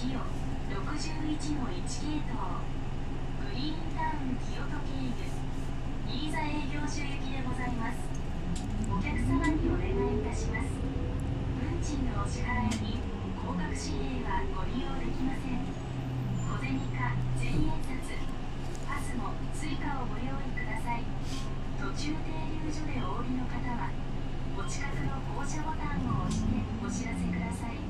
キヨ61の1系統グリーンタウン清戸経由新座営業所行きでござい。ますお客様にお願いいたします。運賃のお支払いに高額紙幣はご利用できません。小銭か千円札パスも追加をご用意ください途中停留所でお降り。の方はお近くの降車ボタンを押してお知らせください